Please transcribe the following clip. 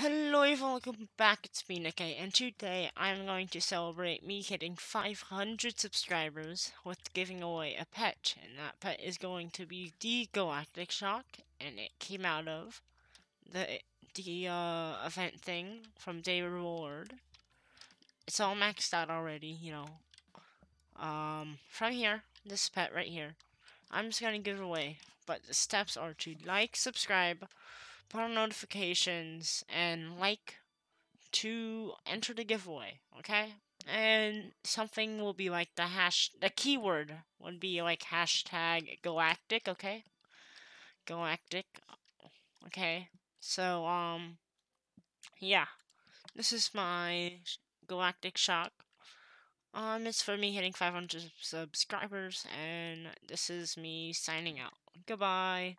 Hello everyone, welcome back, it's me Nickay, and today I'm going to celebrate me hitting 500 subscribers with giving away a pet, and that pet is going to be the Galactic Shock, and it came out of the, the uh, event thing from Day Reward. It's all maxed out already, you know. Um, from here, this pet right here, I'm just going to give away, but the steps are to like, subscribe, put on notifications, and like to enter the giveaway, okay? And something will be like the hash, the keyword would be like hashtag galactic, okay? Galactic, okay? So, um, yeah, this is my galactic shock. Um, it's for me hitting 500 subscribers, and this is me signing out. Goodbye.